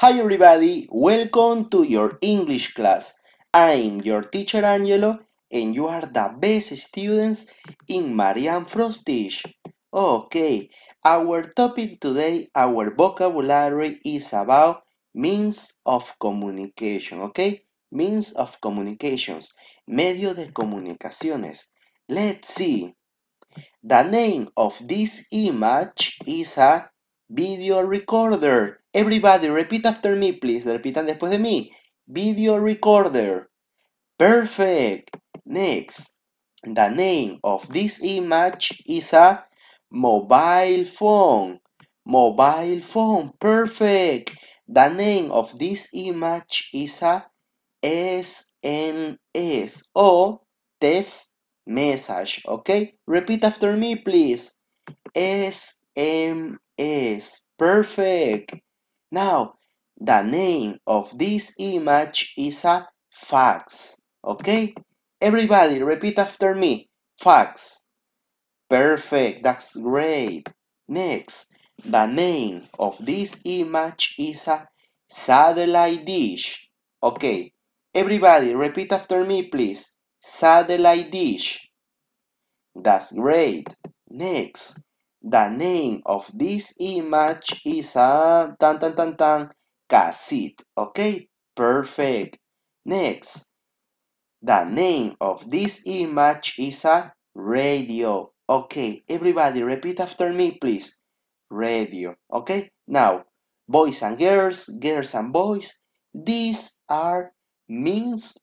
Hi everybody, welcome to your English class. I'm your teacher Angelo and you are the best students in Marianne Frostish. Okay, our topic today, our vocabulary is about means of communication, okay? Means of communications, medio de comunicaciones. Let's see. The name of this image is a video recorder. Everybody, repeat after me, please. Repitan después de mí. Video recorder. Perfect. Next. The name of this image is a mobile phone. Mobile phone. Perfect. The name of this image is a SMS or test message. Okay? Repeat after me, please. SMS. Perfect. Now, the name of this image is a fax. Okay? Everybody, repeat after me. Fax. Perfect. That's great. Next, the name of this image is a satellite dish. Okay. Everybody, repeat after me, please. Satellite dish. That's great. Next, the name of this image is a tan tan tan tan cassette. Okay, perfect. Next, the name of this image is a radio. Okay, everybody repeat after me, please. Radio. Okay, now, boys and girls, girls and boys, these are means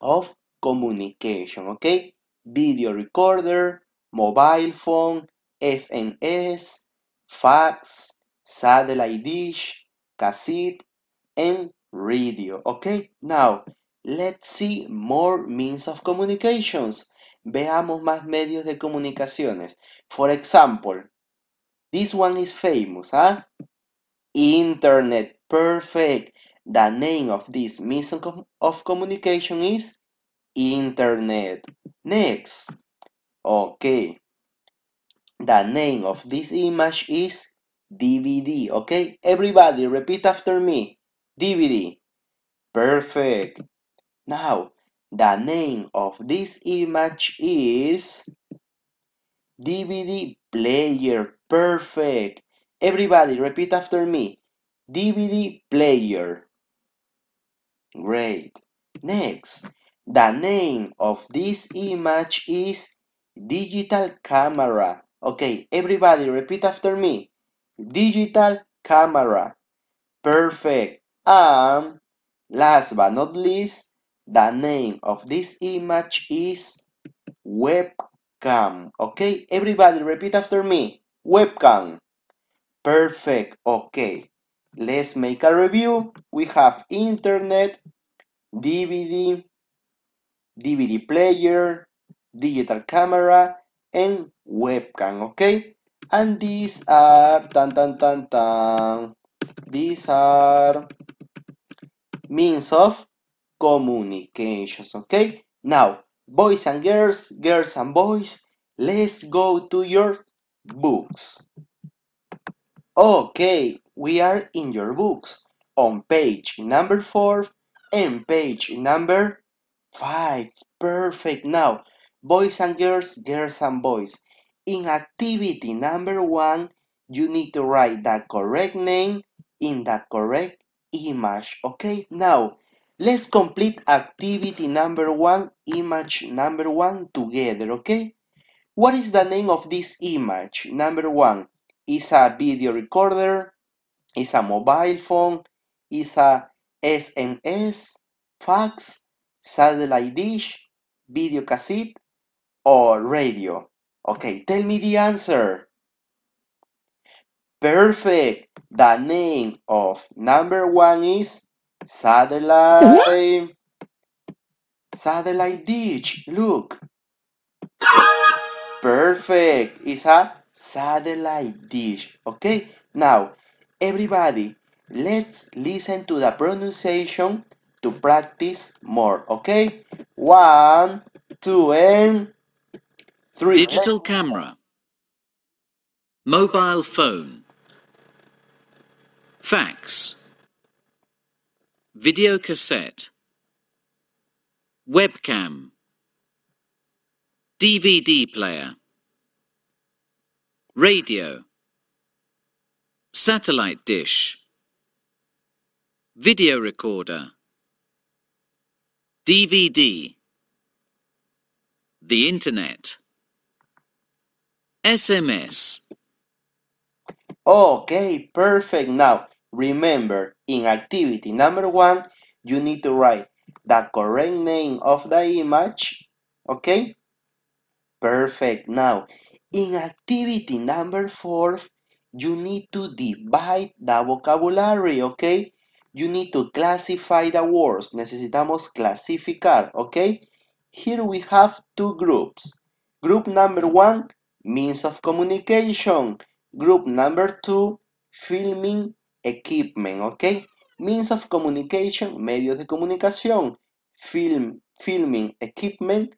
of communication. Okay, video recorder, mobile phone, SMS, fax, satellite dish, cassette, and radio. Okay, now let's see more means of communications. Veamos más medios de comunicaciones. For example, this one is famous, huh? Internet, perfect. The name of this means of communication is internet. Next, okay. The name of this image is DVD, okay? Everybody repeat after me. DVD. Perfect. Now, the name of this image is DVD player. Perfect. Everybody repeat after me. DVD player. Great. Next, the name of this image is digital camera. Okay, everybody repeat after me. Digital camera. Perfect. And last but not least, the name of this image is webcam. Okay, everybody repeat after me. Webcam. Perfect. Okay. Let's make a review. We have internet, DVD, DVD player, digital camera, and webcam, okay? And these are, tan, tan, tan, tan, these are means of communications, okay? Now, boys and girls, girls and boys, let's go to your books. Okay, we are in your books on page number four and page number five. Perfect. Now, boys and girls, girls and boys, in activity number one, you need to write the correct name in the correct image. Okay, now let's complete activity number one, image number one together. Okay, what is the name of this image? Number one is a video recorder, is a mobile phone, is a SMS, fax, satellite dish, video cassette, or radio. Okay, tell me the answer. Perfect. The name of number one is satellite. Satellite dish. Look. Perfect. It's a satellite dish. Okay. Now, everybody, let's listen to the pronunciation to practice more. Okay. One, two, and three. Digital camera. Mobile phone. Fax. video cassette, webcam, DVD player, radio, satellite dish, video recorder, DVD, the internet, SMS. Okay, perfect. Now, remember, in activity number one, you need to write the correct name of the image. Okay? Perfect. Now, in activity number four, you need to divide the vocabulary, okay? You need to classify the words. Necesitamos clasificar, okay? Here we have two groups. Group number one, means of communication. Group number two, filming equipment, okay? Means of communication, medios de comunicación. Film, filming equipment,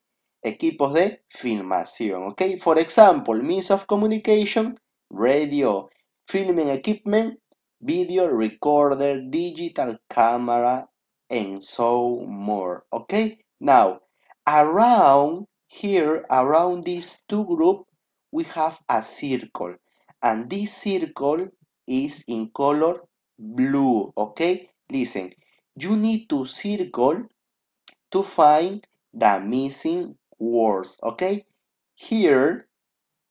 equipos de filmación, ok? For example, means of communication, radio, filming equipment, video recorder, digital camera, and so more, okay? Now, around here, around these two groups, we have a circle, and this circle is in color blue, okay? Listen, you need to circle to find the missing words, okay? Here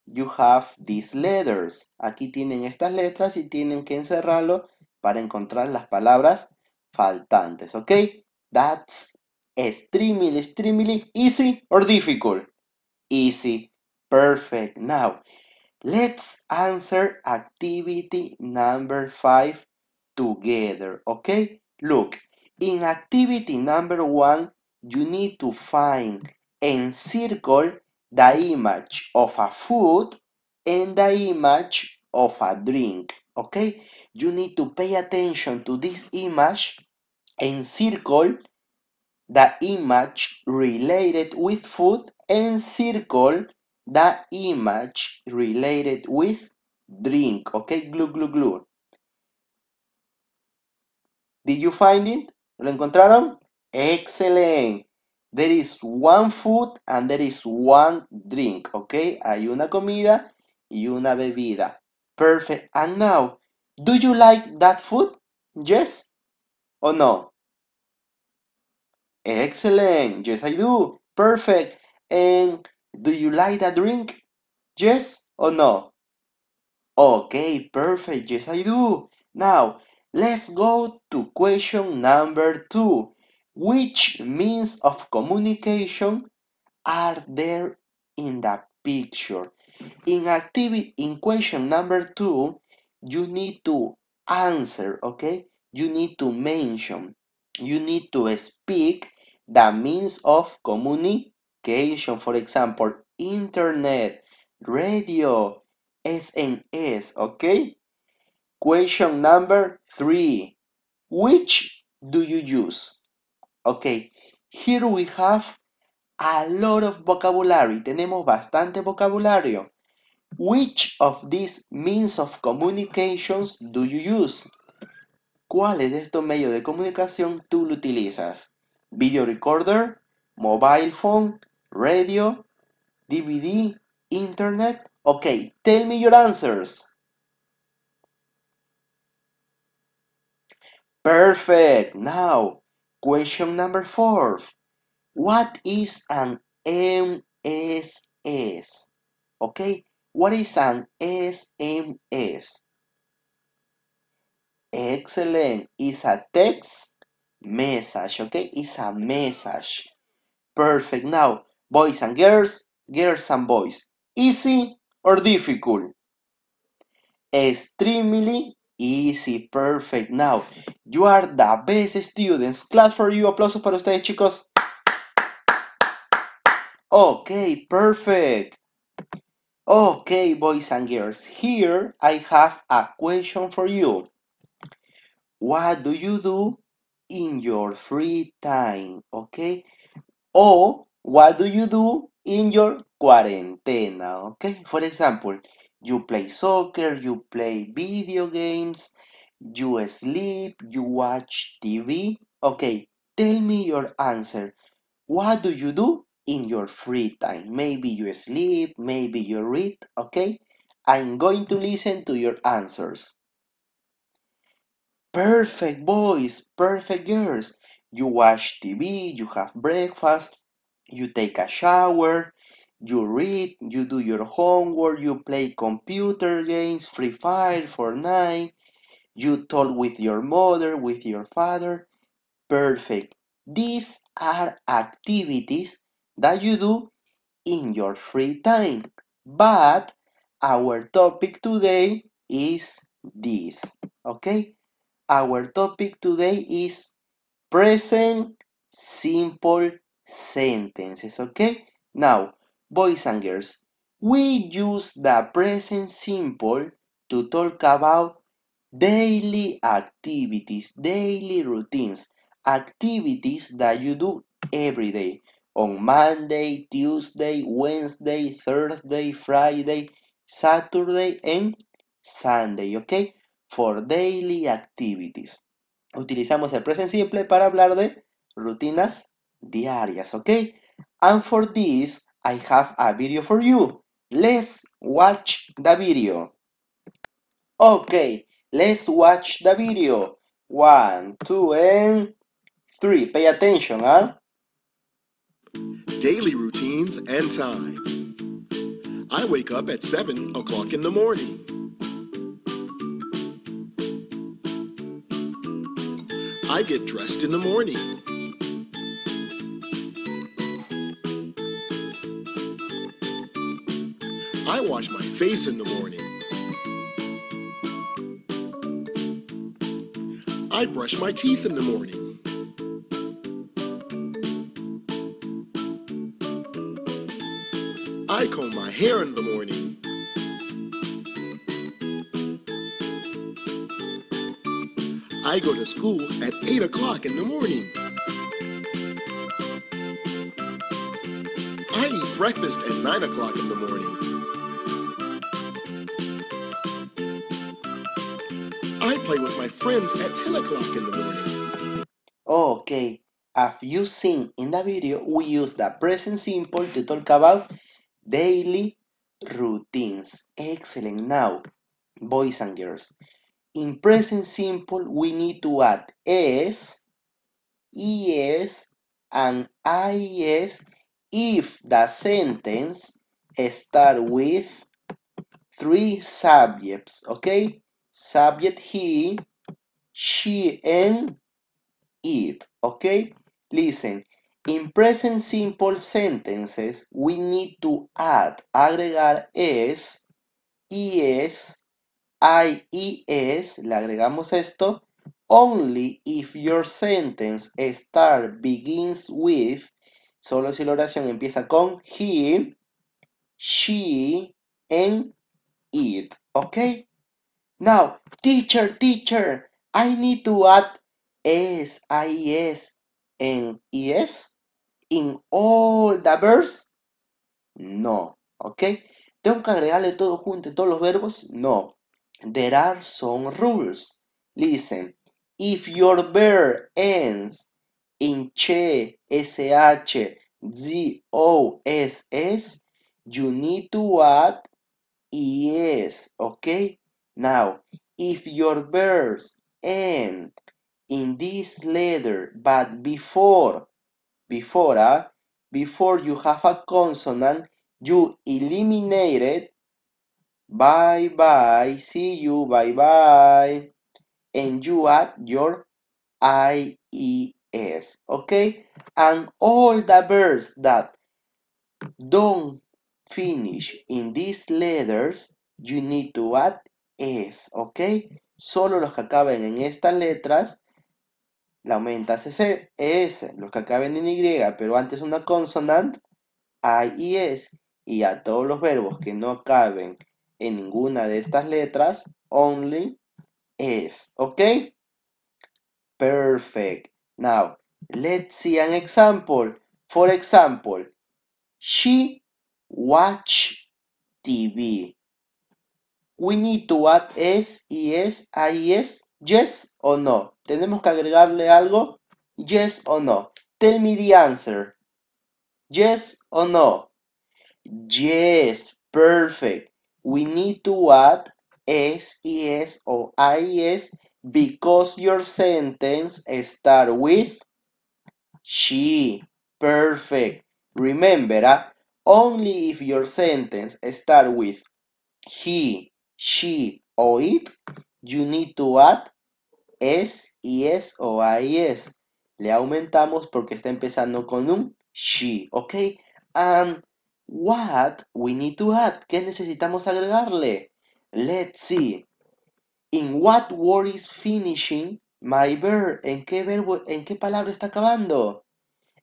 you have these letters. Aquí tienen estas letras y tienen que encerrarlo para encontrar las palabras faltantes, okay? That's extremely, extremely easy or difficult? Easy. Perfect. Now, let's answer activity number five together, okay? Look, in activity number one, you need to find and circle the image of a food and the image of a drink, okay? You need to pay attention to this image and circle the image related with food and circle the image related with drink, okay? Glue, glue, glue. Did you find it? ¿Lo encontraron? Excellent. There is one food and there is one drink, okay? Hay una comida y una bebida. Perfect. And now, do you like that food? Yes or no? Excellent. Yes, I do. Perfect. And do you like that drink? Yes or no? Okay, perfect. Yes, I do. Now, let's go to question number two. Which means of communication are there in the picture? In activity, in question number two, you need to answer, okay? You need to mention, you need to speak the means of For example, internet, radio, SMS, okay? Question number three. Which do you use? Okay, here we have a lot of vocabulary. Tenemos bastante vocabulario. Which of these means of communications do you use? ¿Cuáles de estos medios de comunicación tú lo utilizas? Video recorder, mobile phone, radio, DVD, internet. Okay, tell me your answers. Perfect. Now, question number four. What is an MSS? Okay, what is an SMS? Excellent. It's a text message, okay? It's a message. Perfect. Now, boys and girls, girls and boys. Easy or difficult? Extremely easy. Perfect. Now, you are the best students. Class for you. Aplausos para ustedes, chicos. Okay, perfect. Okay, boys and girls, here I have a question for you. What do you do in your free time? Okay? Or what do you do in your cuarentena? Okay? For example, you play soccer, you play video games, you sleep, you watch TV. Okay, tell me your answer. What do you do in your free time? Maybe you sleep, maybe you read, okay? I'm going to listen to your answers. Perfect boys, perfect girls. You watch TV, you have breakfast, you take a shower, you read, you do your homework, you play computer games, Free Fire, Fortnite, you talk with your mother, with your father. Perfect. These are activities that you do in your free time. But our topic today is this. Okay? Our topic today is present simple sentences. Okay? Now, boys and girls, we use the present simple to talk about daily activities, daily routines, activities that you do every day on Monday, Tuesday, Wednesday, Thursday, Friday, Saturday, and Sunday, ¿ok? For daily activities. Utilizamos el present simple para hablar de rutinas diarias, ¿ok? And for this, I have a video for you. Let's watch the video. Okay, let's watch the video. One, two, and three. Pay attention, huh? daily routines and time. I wake up at 7 o'clock in the morning. I get dressed in the morning. I wash my face in the morning. I brush my teeth in the morning. I comb my hair in the morning. I go to school at 8 o'clock in the morning. I eat breakfast at 9 o'clock in the morning. Play with my friends at 10 o'clock in the morning. Okay, as you seen in the video, we use the present simple to talk about daily routines. Excellent. Now, boys and girls, in present simple, we need to add s, es, and is if the sentence start with three subjects, okay? Subject he, she, and it, okay? Listen, in present simple sentences, we need to add, agregar es, es, I, es, le agregamos esto, only if your sentence start begins with, solo si la oración empieza con he, she, and it, okay? Now, teacher, teacher, I need to add es, is, and es in all the verbs? No, ¿ok? ¿Tengo que agregarle todo junto, todos los verbos? No. There are some rules. Listen, if your verb ends in che, sh, z, o, s, s, you need to add es, ¿ok? Now, if your verbs end in this letter but before before uh, before you have a consonant you eliminate it. Bye bye see you bye bye. And you add your ies okay? And all the verbs that don't finish in these letters you need to add es okay solo los que acaben en estas letras la aumentas es los que acaben en Y, pero antes una consonant, I y S, y a todos los verbos que no acaben en ninguna de estas letras, only es, ¿ok? Perfect. Now, let's see an example. For example, she watch TV. We need to add S, y S, I, S, yes o no. ¿Tenemos que agregarle algo? Yes or no? Tell me the answer. Yes or no? Yes, perfect. We need to add es, es or ies because your sentence start with she. Perfect. Remember, ah, only if your sentence start with he, she or it, you need to add es, es o ies. Le aumentamos porque está empezando con un she, ¿ok? And what we need to add? ¿Qué necesitamos agregarle? Let's see. In what word is finishing my verb? ¿En qué verbo, en qué palabra está acabando?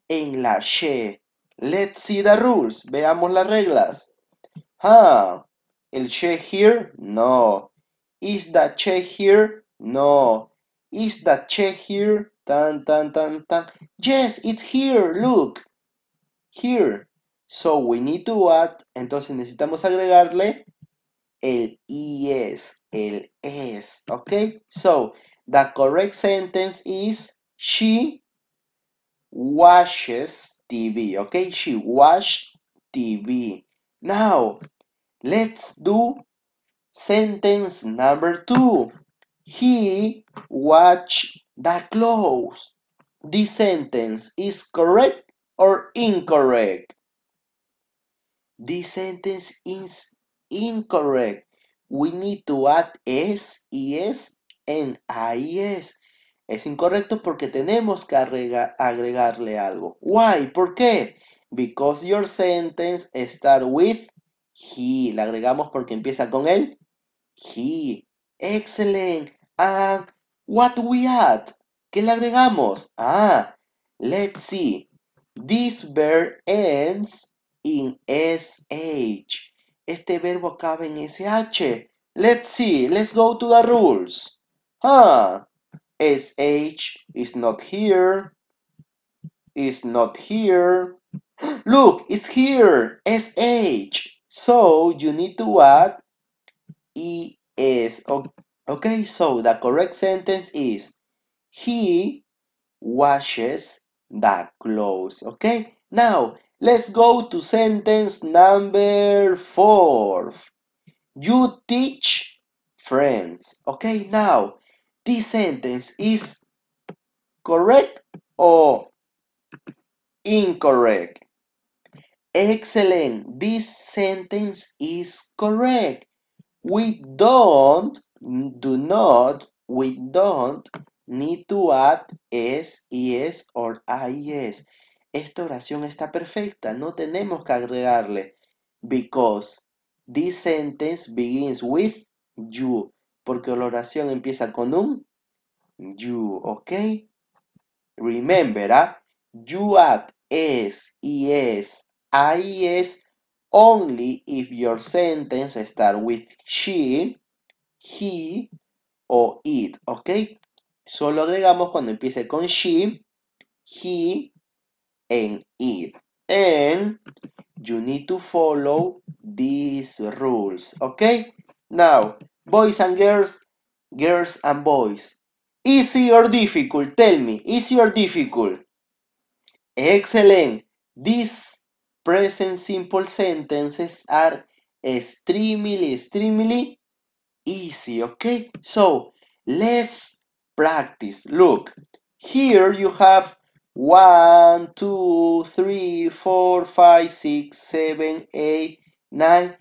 En la she. Let's see the rules. Veamos las reglas. Ah, el she here? No. Is the she here? No. Is the she here? Tan, tan, tan, tan. Yes, it's here. Look. Here. So we need to add. Entonces necesitamos agregarle el es, el es. Okay? So the correct sentence is she washes TV. Okay? She washed TV. Now, let's do sentence number two. He watched the clothes. This sentence is correct or incorrect? This sentence is incorrect. We need to add es, es and ies. Es incorrecto porque tenemos que agrega- agregarle algo. Why? ¿Por qué? Because your sentence start with he. Le agregamos porque empieza con él. He. Excellent. Ah, what do we add? ¿Qué le agregamos? Ah, let's see. This verb ends in sh. Este verbo acaba en sh. Let's see. Let's go to the rules. Ah, sh is not here. Is not here. Look, it's here. sh. So you need to add es. Okay, so the correct sentence is he washes the clothes. Okay, now let's go to sentence number four. You teach friends. Okay, now this sentence is correct or incorrect? Excellent. This sentence is correct. We don't, do not, we don't need to add es, es or ies. Esta oración está perfecta. No tenemos que agregarle because this sentence begins with you. Porque la oración empieza con un you, ¿ok? Remember, ah, you add es, es, ies only if your sentence start with she, he o it, ¿ok? Solo agregamos cuando empiece con she, he, and it. And you need to follow these rules, ¿ok? Now, boys and girls, girls and boys. Easy or difficult? Tell me, easy or difficult? Excellent. These present simple sentences are extremely, extremely easy, okay? So, let's practice. Look, here you have one, two, three, four, five, six, seven, eight, nine,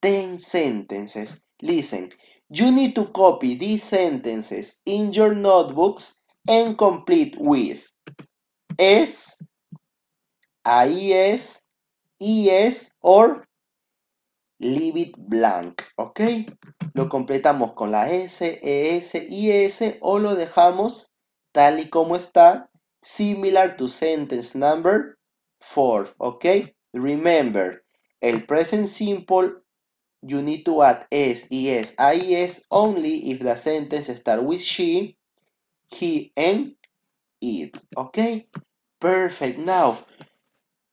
ten sentences. Listen, you need to copy these sentences in your notebooks and complete with es, IES, ES or leave it blank, ¿ok? Lo completamos con la S, ES, IS o lo dejamos tal y como está, similar to sentence number 4, ¿ok? Remember, el present simple you need to add S, ES, IES only if the sentence start with she, he, and it, ¿ok? Perfect. Now,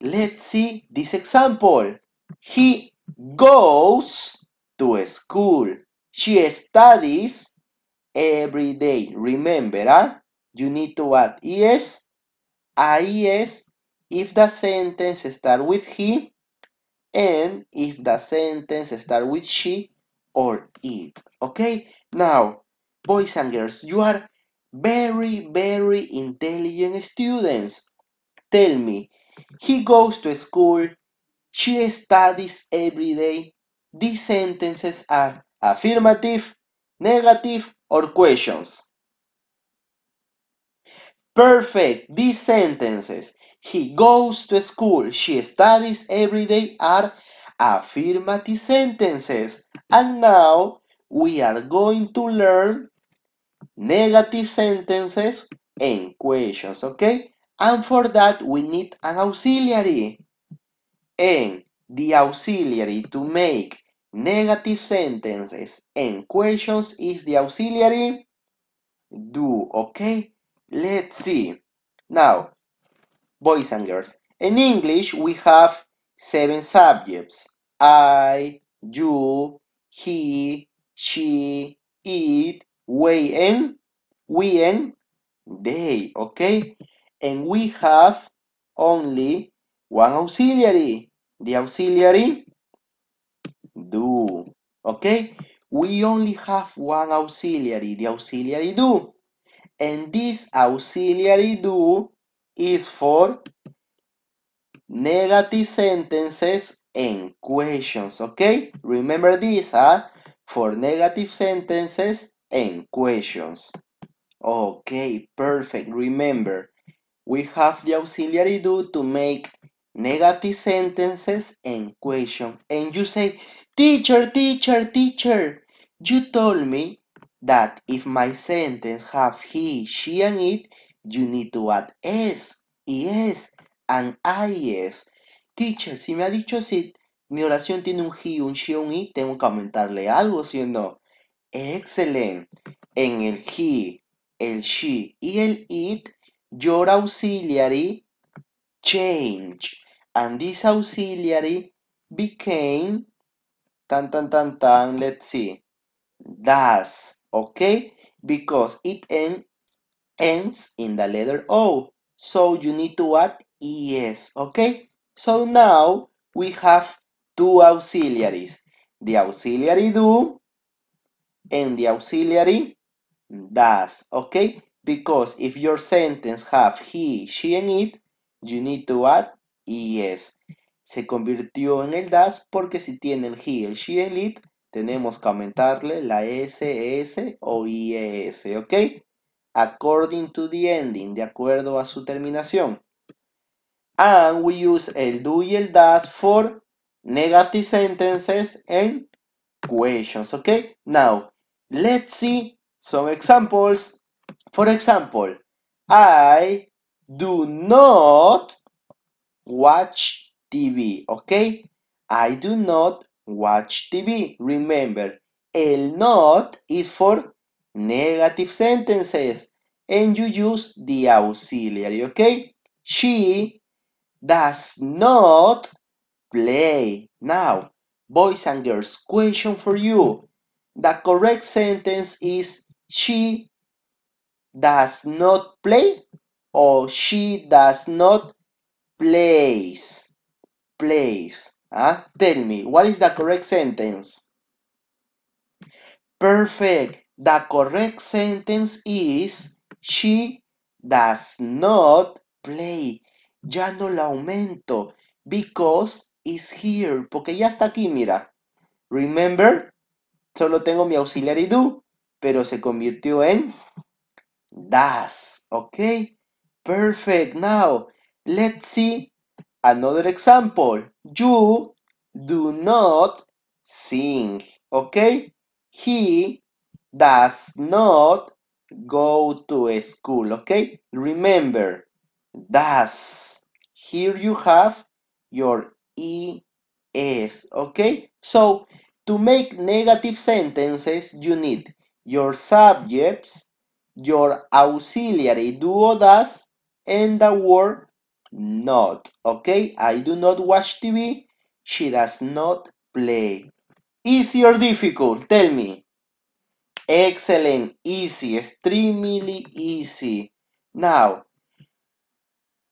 let's see this example. He goes to school. She studies every day. Remember, ah, you need to add es IES if the sentence start with he and if the sentence start with she or it. Okay? Now, boys and girls, you are very, very intelligent students. Tell me, he goes to school, she studies every day. These sentences are affirmative, negative, or questions. Perfect. These sentences. He goes to school. She studies every day are affirmative sentences. And now we are going to learn negative sentences and questions, okay? And for that we need an auxiliary. And the auxiliary to make negative sentences and questions is the auxiliary do, okay? Let's see. Now, boys and girls, in English we have seven subjects. I, you, he, she, it, we, and we, and they, okay? And we have only one auxiliary. The auxiliary do, okay? We only have one auxiliary, the auxiliary do. And this auxiliary do is for negative sentences and questions, okay? Remember this, huh? For negative sentences and questions. Okay, perfect. Remember, we have the auxiliary do to make negative sentences and questions. And you say, teacher, teacher, teacher, you told me that if my sentence have he, she, and it, you need to add s, es, and is. Teacher, si me ha dicho si mi oración tiene un he, un she, un it, tengo que aumentarle algo, ¿sí o no? Excelente. En el he, el she y el it, your auxiliary change. And this auxiliary became, tan, tan, tan, tan, let's see, does, okay? Because it end, ends in the letter O. So you need to add es, okay? So now we have two auxiliaries. The auxiliary do and the auxiliary does, okay? Because if your sentence have he, she, and it, you need to add es. Se convirtió en el does porque si tiene el he, el she, and it, tenemos que aumentarle la SS o IES, ¿ok? According to the ending, de acuerdo a su terminación. And we use el do y el does for negative sentences and questions, ¿ok? Now, let's see some examples. For example, I do not watch TV, okay? I do not watch TV. Remember, el not is for negative sentences and you use the auxiliary, okay? She does not play. Now, boys and girls, question for you. The correct sentence is she does not play or she does not plays. Plays. Huh? Tell me, what is the correct sentence? Perfect. The correct sentence is she does not play. Ya no la aumento because is here. Porque ya está aquí, mira. Remember, solo tengo mi auxiliary do, pero se convirtió en does. Okay. Perfect. Now, let's see another example. You do not sing. Okay. He does not go to school. Okay. Remember, does. Here you have your es. Okay. So, to make negative sentences, you need your subjects, your auxiliary do does, and the word not. Okay, I do not watch TV. She does not play. Easy or difficult? Tell me. Excellent, easy, extremely easy. Now,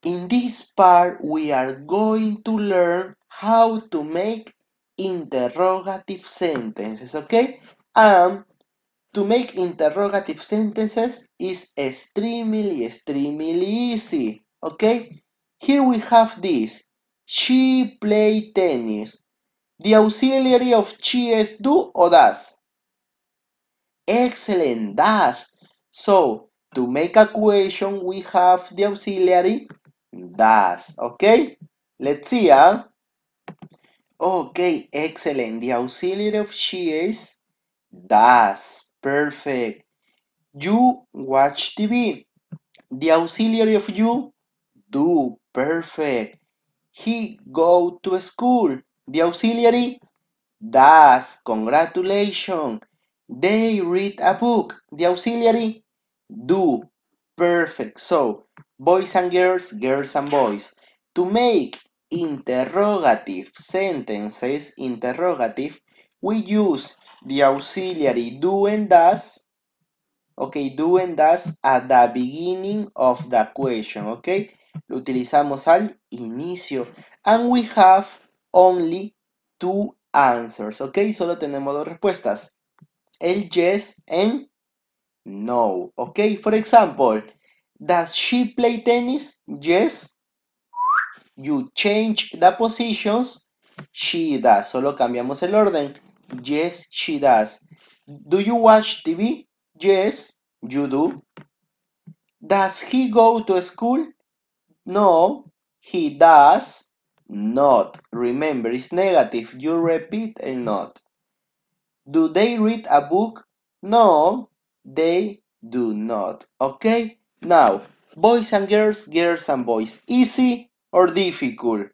In this part, we are going to learn how to make interrogative sentences, okay? And to make interrogative sentences is extremely, extremely easy, okay? Here we have this. She play tennis. The auxiliary of she is do or does? Excellent, does. So, to make a question, we have the auxiliary does, okay? Let's see, huh? Okay, excellent. The auxiliary of she is does. Perfect. You watch TV. The auxiliary of you do. Perfect. He go to school. The auxiliary does. Congratulations. They read a book. The auxiliary do. Perfect. So, boys and girls, girls and boys. To make interrogative sentences, interrogative, we use the auxiliary do and does. Okay, do and does at the beginning of the question. Okay, lo utilizamos al inicio. And we have only two answers. Ok, solo tenemos dos respuestas. El yes and no. Ok, for example, does she play tennis? Yes. You change the positions. She does. Solo cambiamos el orden. Yes, she does. Do you watch TV? Yes, you do. Does he go to school? No, he does not. Remember, it's negative. You repeat a not. Do they read a book? No, they do not. Okay? Now, boys and girls, girls and boys. Easy or difficult?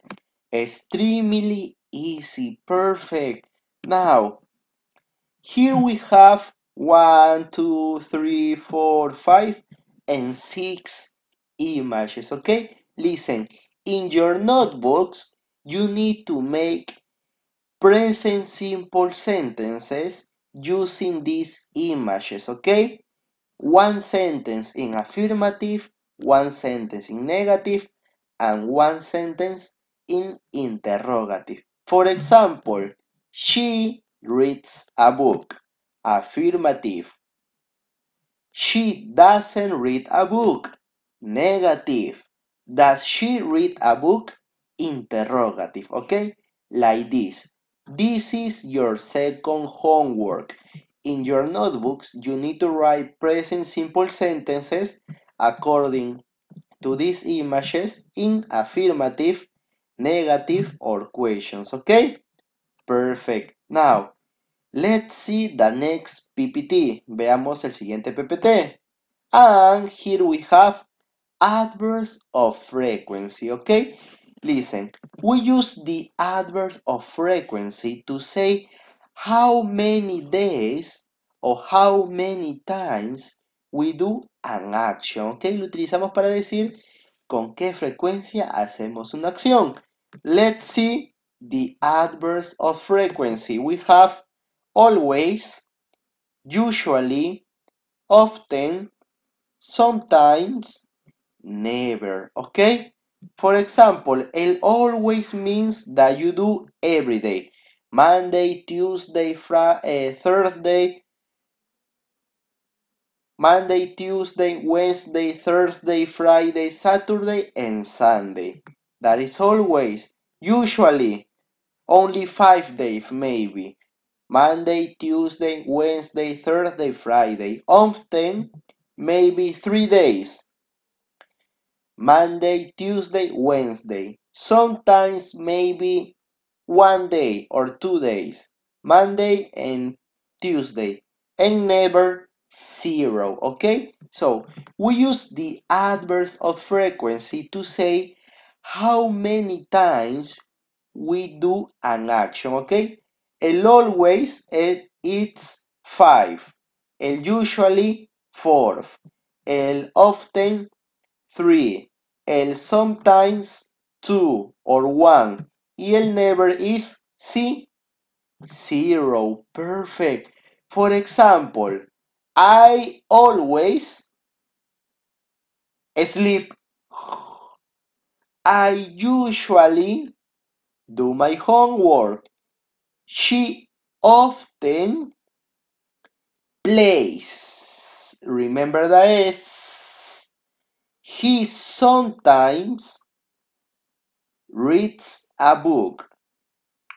Extremely easy. Perfect. Now, here we have one, two, three, four, five, and six images. Okay? Listen, in your notebooks, you need to make present simple sentences using these images. Okay? One sentence in affirmative, one sentence in negative, and one sentence in interrogative. For example, she reads a book. Affirmative. She doesn't read a book. Negative. Does she read a book? Interrogative. Okay? Like this. This is your second homework. In your notebooks, you need to write present simple sentences according to these images in affirmative, negative, or questions. Okay? Perfect. Now, let's see the next PPT. Veamos el siguiente PPT. And here we have adverbs of frequency, okay? Listen, we use the adverb of frequency to say how many days or how many times we do an action, okay? Lo utilizamos para decir con qué frecuencia hacemos una acción. Let's see the adverbs of frequency. We have always, usually, often, sometimes, never, okay? For example, el always means that you do every day. Monday, Tuesday, Friday, eh, Thursday, Monday, Tuesday, Wednesday, Thursday, Friday, Saturday, and Sunday. That is always. Usually, only five days, maybe. Monday, Tuesday, Wednesday, Thursday, Friday. Often, maybe three days. Monday, Tuesday, Wednesday. Sometimes, maybe one day or two days. Monday and Tuesday. And never zero. Okay? So, we use the adverbs of frequency to say how many times we do an action. Okay? El always it, it's five. El usually four. El often three. El sometimes two or one. Y el never is sí, zero. Perfect. For example, I always sleep. I usually do my homework. She often plays. Remember the S. He sometimes reads a book.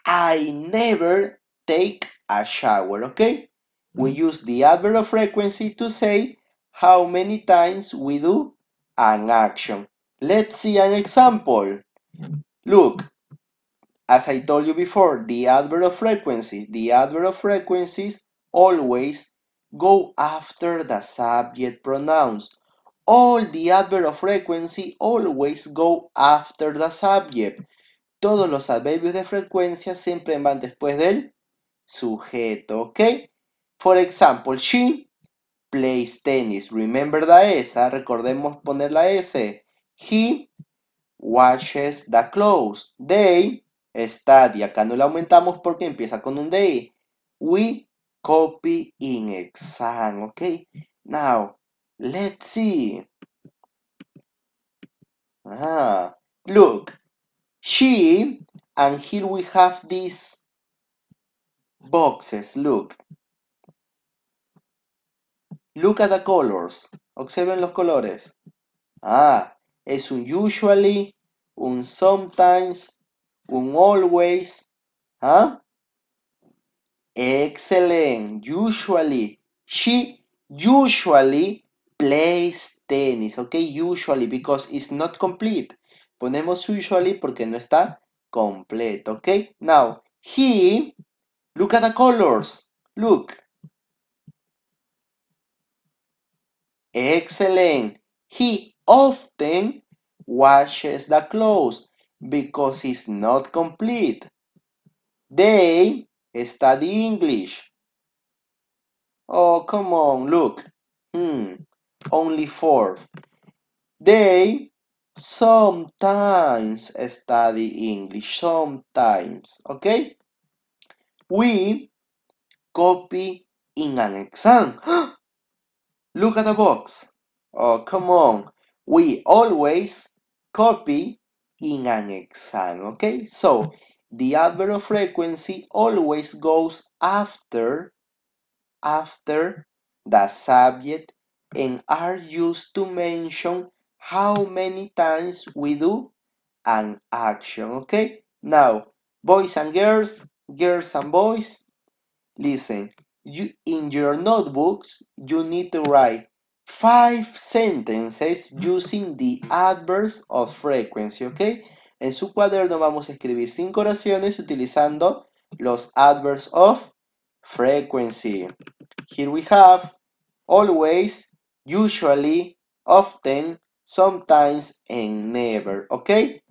I never take a shower, okay? We mm-hmm. use the adverb of frequency to say how many times we do an action. Let's see an example. Mm-hmm. Look, as I told you before, the adverb of frequency, the adverb of frequencies always go after the subject pronouns. All the adverb of frequency always go after the subject. Todos los adverbios de frecuencia siempre van después del sujeto, ¿ok? For example, she plays tennis. Remember the S, ¿ah? recordemos poner la S. He washes the clothes. They study. Acá no la aumentamos porque empieza con un they. We copy in exam, ¿ok? Now, let's see. Ah, look. She, and here we have these boxes, look. Look at the colors. Observen los colores. Ah, es un usually, un sometimes, un always. ¿Ah? Excellent. Usually. She usually plays tennis. Okay, usually because it's not complete. Ponemos usually porque no está completo. Okay, now he, look at the colors. Look. Excellent. He often washes the clothes because it's not complete. They study English. Oh, come on, look. Hmm, only four. They sometimes study English. Sometimes, okay? We copy in an exam. Look at the box. Oh, come on. We always copy in an exam, okay? So, the adverb of frequency always goes after, after the subject and are used to mention how many times we do an action, okay? Now, boys and girls, girls and boys, listen. You, in your notebooks, you need to write five sentences using the adverbs of frequency, okay? En su cuaderno vamos a escribir cinco oraciones utilizando los adverbs of frequency. Here we have always, usually, often, sometimes, and never. Okay?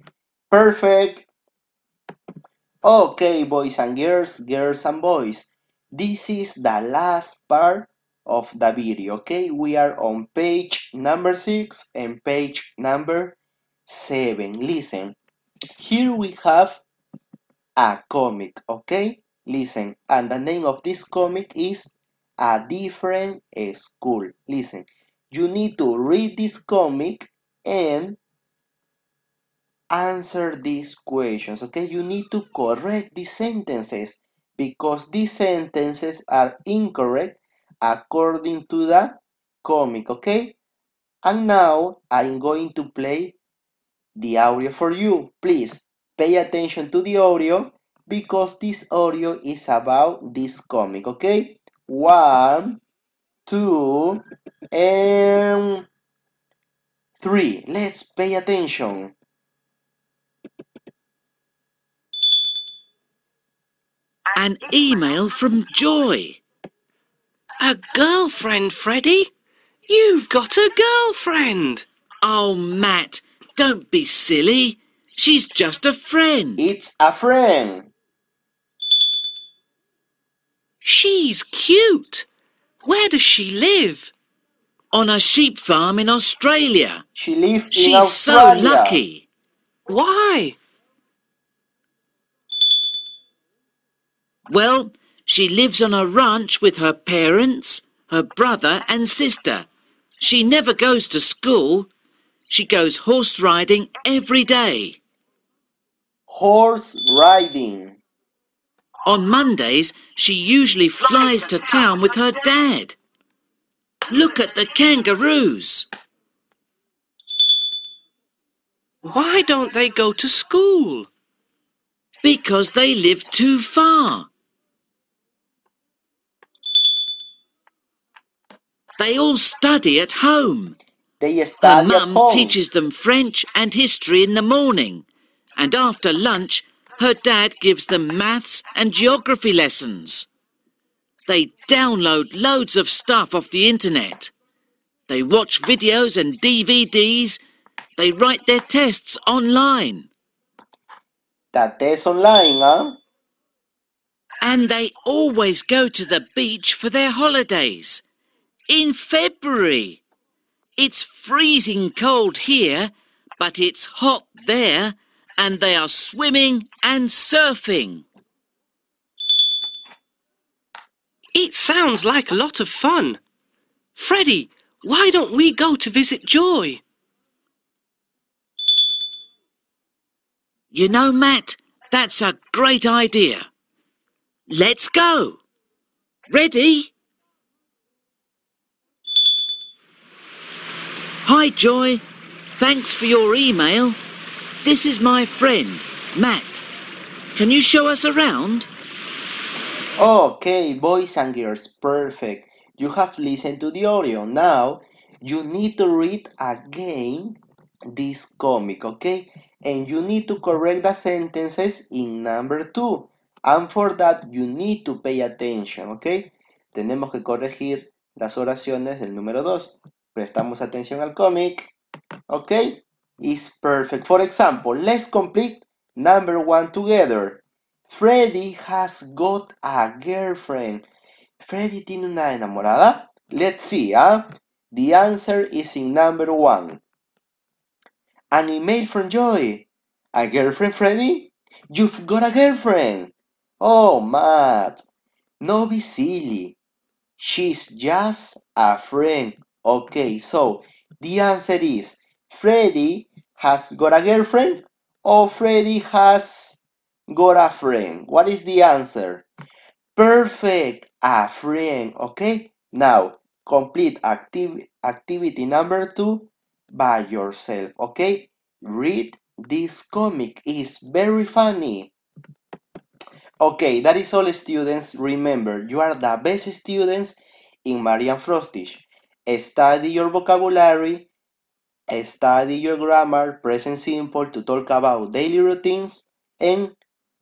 Perfect. Okay, boys and girls, girls and boys. This is the last part of the video. Okay? We are on page number six and page number seven. Listen. Here we have a comic, okay? Listen, and the name of this comic is A Different School. Listen, you need to read this comic and answer these questions, okay? You need to correct these sentences because these sentences are incorrect according to the comic, okay? And now I'm going to play the audio for you. Please pay attention to the audio because this audio is about this comic, okay? One, two, and three. Let's pay attention. An email from Joy. A girlfriend, Freddy? You've got a girlfriend. Oh, Matt, don't be silly. She's just a friend. It's a friend. She's cute. Where does she live? On a sheep farm in Australia. She lives in She's so lucky. Why? Well, she lives on a ranch with her parents, her brother, and sister. She never goes to school. She goes horse riding every day. Horse riding. On Mondays, she usually flies to town with her dad. Look at the kangaroos. Why don't they go to school? Because they live too far. They all study at home. They study at mum teaches them French and history in the morning, and after lunch, her dad gives them maths and geography lessons. They download loads of stuff off the internet. They watch videos and DVDs. They write their tests online. That test online, huh? And they always go to the beach for their holidays. In February. It's freezing cold here, but it's hot there, and they are swimming and surfing. It sounds like a lot of fun. Freddie, why don't we go to visit Joy? You know, Matt, that's a great idea. Let's go. Ready? Hi, Joy. Thanks for your email. This is my friend, Matt. Can you show us around? Okay, boys and girls, perfect. You have listened to the audio. Now, you need to read again this comic, okay? And you need to correct the sentences in number two. And for that, you need to pay attention, okay? Tenemos que corregir las oraciones del número dos. Prestamos atención al cómic, okay? It's perfect. For example, let's complete number one together. Freddy has got a girlfriend. Freddy tiene una enamorada. Let's see, huh? The answer is in number one. An email from Joy. A girlfriend, Freddy? You've got a girlfriend. Oh, Matt. No be silly. She's just a friend. Okay, so the answer is Freddy has got a girlfriend or Freddy has got a friend. What is the answer? Perfect, a friend. Okay, now complete activ- activity number two by yourself. Okay, read this comic, it's very funny. Okay, that is all, students. Remember, you are the best students in Marian Frostish. Study your vocabulary, study your grammar, present simple to talk about daily routines, and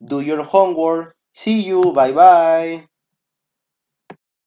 do your homework. See you. Bye bye.